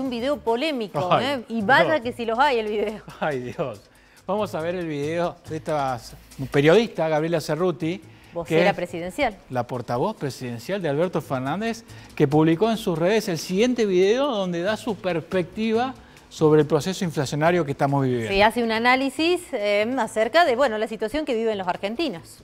un video polémico, ¿eh? y vaya que si los hay el video. Ay Dios. Vamos a ver el video de esta periodista, Gabriela Cerruti. Vocera presidencial. La portavoz presidencial de Alberto Fernández, que publicó en sus redes el siguiente video donde da su perspectiva sobre el proceso inflacionario que estamos viviendo. Sí, hace un análisis eh, acerca de bueno, la situación que viven los argentinos.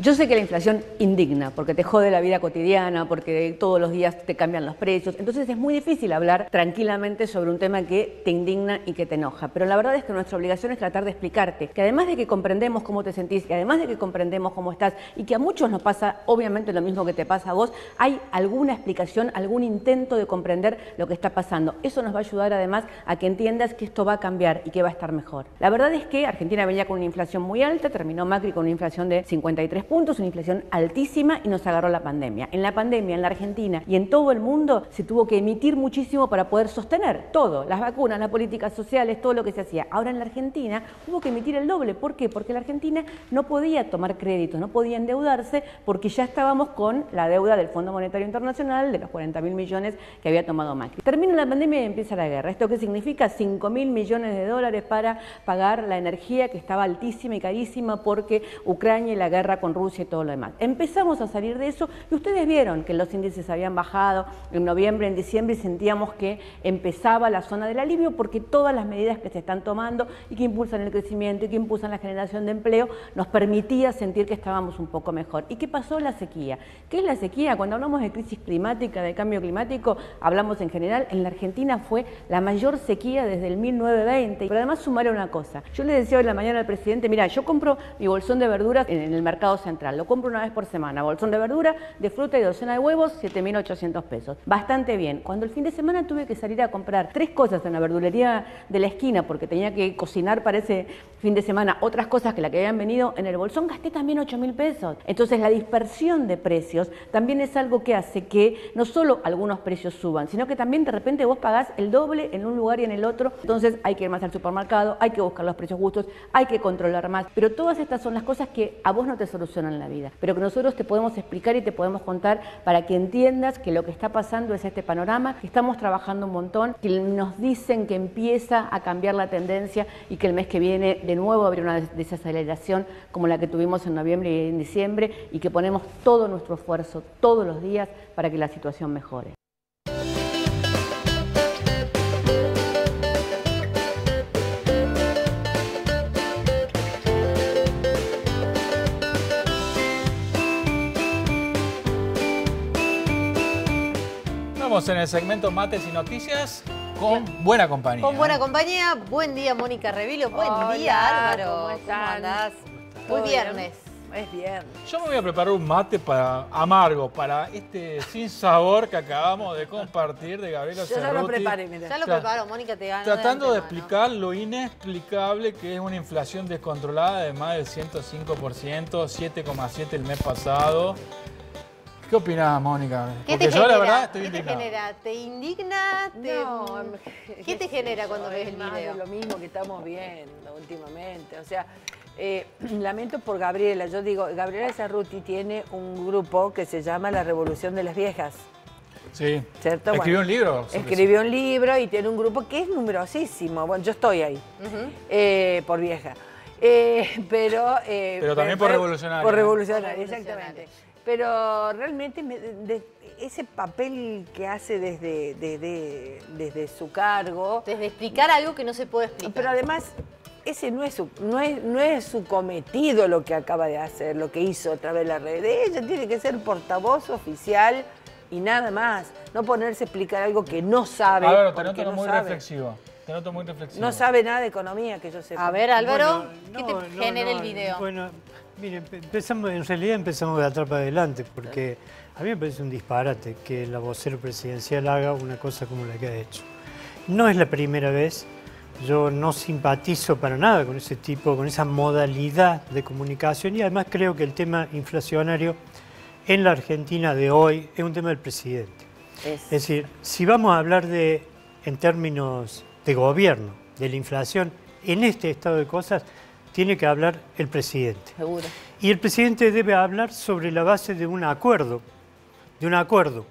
Yo sé que la inflación indigna, porque te jode la vida cotidiana, porque todos los días te cambian los precios. Entonces es muy difícil hablar tranquilamente sobre un tema que te indigna y que te enoja. Pero la verdad es que nuestra obligación es tratar de explicarte que además de que comprendemos cómo te sentís y además de que comprendemos cómo estás y que a muchos nos pasa obviamente lo mismo que te pasa a vos, hay alguna explicación, algún intento de comprender lo que está pasando. Eso nos va a ayudar además a que entiendas que esto va a cambiar y que va a estar mejor. La verdad es que Argentina venía con una inflación muy alta, terminó Macri con una inflación de 53 puntos, una inflación altísima y nos agarró la pandemia. En la pandemia, en la Argentina y en todo el mundo se tuvo que emitir muchísimo para poder sostener todo, las vacunas, las políticas sociales, todo lo que se hacía. Ahora en la Argentina hubo que emitir el doble. ¿Por qué? Porque la Argentina no podía tomar crédito, no podía endeudarse porque ya estábamos con la deuda del Fondo Monetario Internacional de los 40 mil millones que había tomado Macri. Termina la pandemia y empieza la guerra. ¿Esto qué significa? 5 mil millones de dólares para pagar la energía que estaba altísima y carísima porque Ucrania y la guerra con y todo lo demás. Empezamos a salir de eso y ustedes vieron que los índices habían bajado en noviembre, en diciembre y sentíamos que empezaba la zona del alivio porque todas las medidas que se están tomando y que impulsan el crecimiento y que impulsan la generación de empleo nos permitía sentir que estábamos un poco mejor. ¿Y qué pasó? La sequía. ¿Qué es la sequía? Cuando hablamos de crisis climática, de cambio climático, hablamos en general, en la Argentina fue la mayor sequía desde el 1920. Pero además sumaré una cosa. Yo le decía hoy la mañana al presidente, mira, yo compro mi bolsón de verduras en el mercado lo compro una vez por semana. Bolsón de verdura, de fruta y docena de huevos, 7.800 pesos. Bastante bien. Cuando el fin de semana tuve que salir a comprar tres cosas en la verdulería de la esquina porque tenía que cocinar para ese fin de semana otras cosas que la que habían venido en el bolsón, gasté también 8.000 pesos. Entonces la dispersión de precios también es algo que hace que no solo algunos precios suban, sino que también de repente vos pagás el doble en un lugar y en el otro. Entonces hay que ir más al supermercado, hay que buscar los precios justos, hay que controlar más. Pero todas estas son las cosas que a vos no te solucionan la vida pero que nosotros te podemos explicar y te podemos contar para que entiendas que lo que está pasando es este panorama, que estamos trabajando un montón, que nos dicen que empieza a cambiar la tendencia y que el mes que viene de nuevo habrá una desaceleración como la que tuvimos en noviembre y en diciembre y que ponemos todo nuestro esfuerzo todos los días para que la situación mejore. En el segmento Mates y Noticias con buena compañía. Con buena compañía. Buen día, Mónica Revilio. Buen día, Álvaro. ¿Cómo, andás? Muy viernes. Es viernes. Yo me voy a preparar un mate para amargo, para este sin sabor que acabamos de compartir de Gabriela Yo ya lo preparé, mira. Ya lo preparo, Mónica te gana. Tratando de, explicar lo inexplicable que es una inflación descontrolada de más del 105%, 7,7 el mes pasado. ¿Qué opinas, Mónica? ¿Qué Porque te yo, genera? la verdad, estoy ¿Qué te genera? ¿Te indigna? ¿Qué te genera cuando ves el video? Es lo mismo que estamos viendo últimamente. O sea, eh, lamento por Gabriela. Yo digo, Gabriela Cerruti tiene un grupo que se llama La Revolución de las Viejas. Sí. ¿Cierto? Escribió un libro. Escribió un libro y tiene un grupo que es numerosísimo. Bueno, yo estoy ahí, eh, por vieja. Eh, pero, pero también por revolucionario. Por revolucionario, exactamente pero realmente ese papel que hace desde, desde, su cargo... Desde explicar algo que no se puede explicar. Pero además, ese no es, su, no, es, no es su cometido lo que acaba de hacer, lo que hizo a través de la red. Ella tiene que ser portavoz oficial y nada más. No ponerse a explicar algo que no sabe. Álvaro, te noto muy reflexivo. Te noto muy reflexivo. No sabe nada de economía que yo sepa. A ver, Álvaro, ¿qué te genera el video? Bueno, Mire, empezamos, en realidad empezamos de atrás para adelante, porque a mí me parece un disparate que la vocera presidencial haga una cosa como la que ha hecho. No es la primera vez, yo no simpatizo para nada con ese tipo, con esa modalidad de comunicación y además creo que el tema inflacionario en la Argentina de hoy es un tema del presidente. Es, decir, si vamos a hablar de, en términos de gobierno, de la inflación, en este estado de cosas, tiene que hablar el presidente. Seguro. Y el presidente debe hablar sobre la base de un acuerdo, de un acuerdo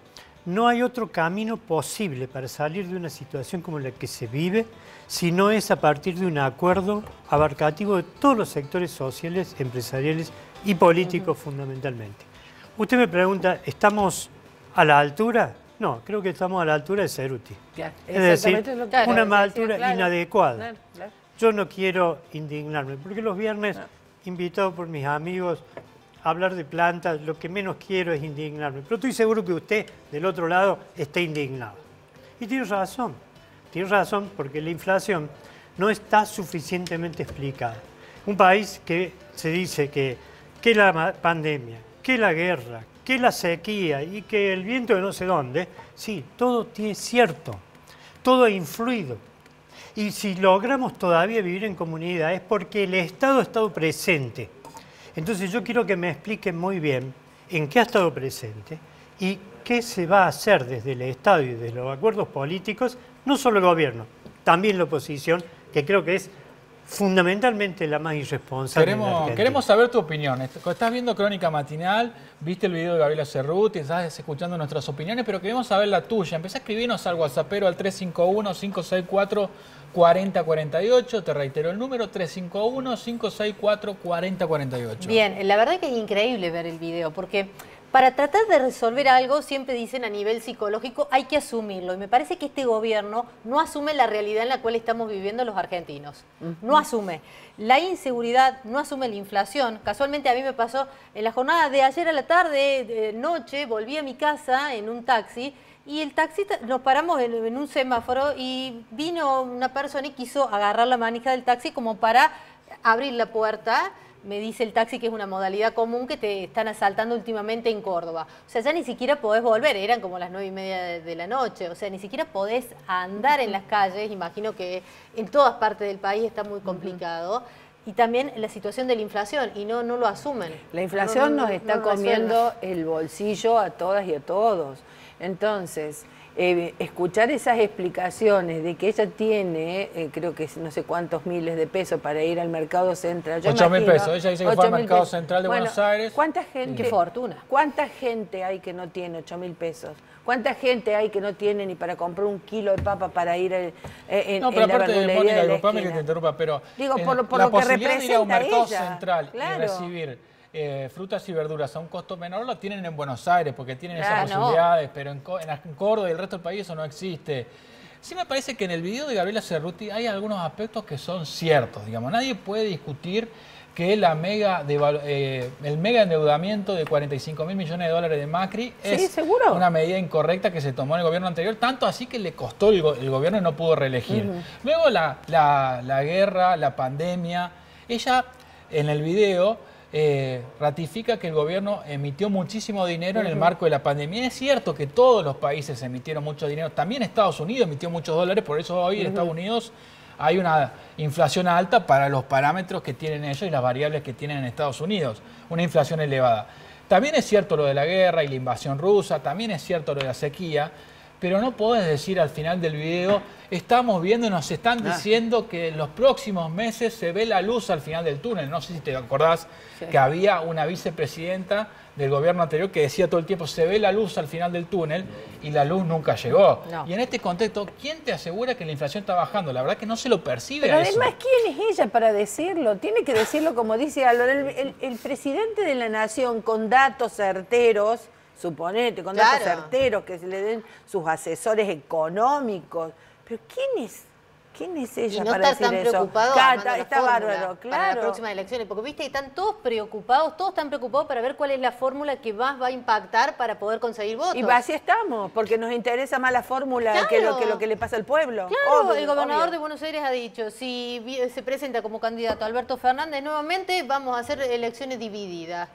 no hay otro camino posible para salir de una situación como la que se vive si no es a partir de un acuerdo abarcativo de todos los sectores sociales, empresariales y políticos fundamentalmente. Usted me pregunta, ¿estamos a la altura? No, creo que estamos a la altura de Ceruti. es decir, una altura inadecuada. Yo no quiero indignarme, porque los viernes, invitado por mis amigos hablar de plantas, lo que menos quiero es indignarme. Pero estoy seguro que usted, del otro lado, está indignado. Y tiene razón, tiene razón porque la inflación no está suficientemente explicada. Un país que se dice que, que la pandemia, que la guerra, que la sequía y que el viento de no sé dónde, sí, todo tiene cierto, todo ha influido. Y si logramos todavía vivir en comunidad es porque el Estado ha estado presente. Entonces yo quiero que me expliquen muy bien en qué ha estado presente y qué se va a hacer desde el Estado y desde los acuerdos políticos, no solo el gobierno, también la oposición, que creo que es fundamentalmente la más irresponsable. Queremos, queremos saber tu opinión. Estás viendo Crónica Matinal, viste el video de Gabriela Cerruti, estás escuchando nuestras opiniones, pero queremos saber la tuya. Empecé a escribirnos al WhatsApp al 351 564 4048, te reitero el número 351-564-4048. Bien, la verdad que es increíble ver el video, porque para tratar de resolver algo, siempre dicen a nivel psicológico, hay que asumirlo. Y me parece que este gobierno no asume la realidad en la cual estamos viviendo los argentinos. No asume la inseguridad, no asume la inflación. Casualmente a mí me pasó en la jornada de ayer a la tarde, de noche, volví a mi casa en un taxi y el taxista, nos paramos en, un semáforo y vino una persona y quiso agarrar la manija del taxi como para abrir la puerta. Me dice el taxi que es una modalidad común que te están asaltando últimamente en Córdoba. O sea, ya ni siquiera podés volver, eran como las nueve y media de, la noche. O sea, ni siquiera podés andar en las calles. Imagino que en todas partes del país está muy complicado y también la situación de la inflación y no, no lo asumen. La inflación nos está comiendo el bolsillo a todas y a todos. Entonces, eh, escuchar esas explicaciones de que ella tiene, eh, creo que no sé cuántos miles de pesos para ir al mercado central. 8 mil pesos, ella dice que fue al mercado central de Buenos Aires. ¿Cuánta gente? Qué fortuna. ¿Cuánta gente hay que no tiene 8 mil pesos? ¿Cuánta gente hay que no tiene ni para comprar un kilo de papa para ir eh, en, no, pero aparte de Mónica, disculpame que te interrumpa, pero Digo, por, por lo que representa de ir a un mercado central y recibir eh, frutas y verduras a un costo menor lo tienen en Buenos Aires porque tienen esas posibilidades, pero en, Córdoba y el resto del país eso no existe. Sí me parece que en el video de Gabriela Cerruti hay algunos aspectos que son ciertos, digamos. Nadie puede discutir que la mega eh, el mega endeudamiento de 45 mil millones de dólares de Macri es una medida incorrecta que se tomó en el gobierno anterior, tanto así que le costó el, gobierno y no pudo reelegir. Luego la, la guerra, la pandemia, ella en el video eh, ratifica que el gobierno emitió muchísimo dinero en el marco de la pandemia. Es cierto que todos los países emitieron mucho dinero, también Estados Unidos emitió muchos dólares, por eso hoy en Estados Unidos hay una inflación alta para los parámetros que tienen ellos y las variables que tienen en Estados Unidos, una inflación elevada. También es cierto lo de la guerra y la invasión rusa, también es cierto lo de la sequía, pero no podés decir al final del video, estamos viendo, nos están diciendo que en los próximos meses se ve la luz al final del túnel. No sé si te acordás que había una vicepresidenta del gobierno anterior que decía todo el tiempo, se ve la luz al final del túnel y la luz nunca llegó. Y en este contexto, ¿quién te asegura que la inflación está bajando? La verdad que no se lo percibe. Pero además, ¿quién es ella para decirlo? Tiene que decirlo como dice Álvaro, el presidente de la nación con datos certeros suponete, con datos certeros, que se le den sus asesores económicos. Pero ¿quién es? ¿Quién es ella y no para estar tan preocupado está, está bárbaro, claro. Para las próximas elecciones, porque viste están todos preocupados, todos están preocupados para ver cuál es la fórmula que más va a impactar para poder conseguir votos. Y así estamos, porque nos interesa más la fórmula que, lo, que lo que le pasa al pueblo. Claro, el gobernador de Buenos Aires ha dicho, si se presenta como candidato Alberto Fernández nuevamente, vamos a hacer elecciones divididas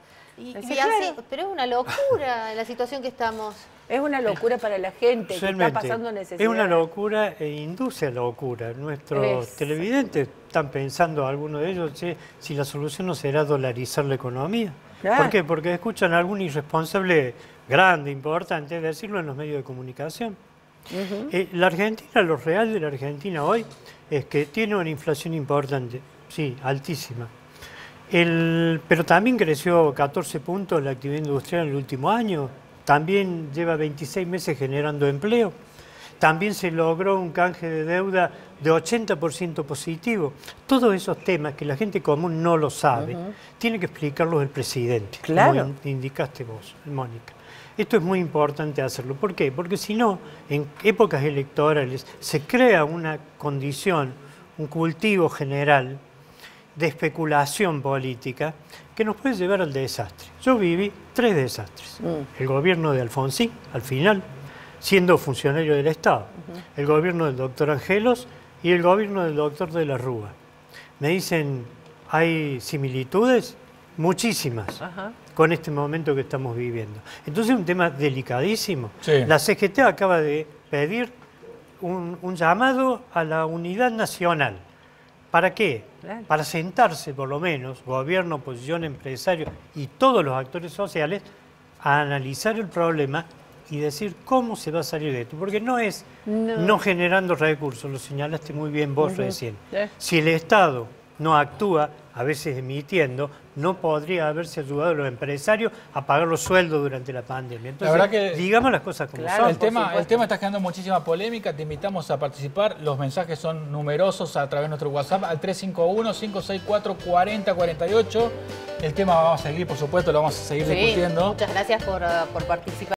pero es una locura la situación que estamos. Es una locura para la gente que está pasando necesidad. Es una locura e induce a locura. Nuestros televidentes están pensando, algunos de ellos, si la solución no será dolarizar la economía. ¿Por qué? Porque escuchan a algún irresponsable grande, importante, decirlo en los medios de comunicación. Eh, la Argentina, lo real de la Argentina hoy es que tiene una inflación importante, sí, altísima pero también creció 14 puntos la actividad industrial en el último año. también lleva 26 meses generando empleo. También se logró un canje de deuda de 80% positivo. Todos esos temas que la gente común no lo sabe, tiene que explicarlos el presidente, claro. como indicaste vos, Mónica. Esto es muy importante hacerlo. ¿Por qué? Porque si no, en épocas electorales se crea una condición, un cultivo general de especulación política que nos puede llevar al desastre. Yo viví tres desastres. Mm. El gobierno de Alfonsín, al final, siendo funcionario del Estado. El gobierno del doctor Angelos y el gobierno del doctor de la Rúa. Me dicen, ¿hay similitudes? Muchísimas. con este momento que estamos viviendo. Entonces es un tema delicadísimo. La CGT acaba de pedir un llamado a la unidad nacional ¿Para qué? Para sentarse por lo menos, gobierno, oposición, empresario y todos los actores sociales, a analizar el problema y decir cómo se va a salir de esto. Porque no es no, generando recursos, lo señalaste muy bien vos recién. Si el Estado no actúa, a veces emitiendo, no podría haberse ayudado a los empresarios a pagar los sueldos durante la pandemia. Entonces, digamos las cosas como son. El tema, el tema está generando muchísima polémica, te invitamos a participar, los mensajes son numerosos a través de nuestro WhatsApp al 351-564-4048. El tema vamos a seguir, por supuesto, lo vamos a seguir discutiendo. Muchas gracias por, por participar.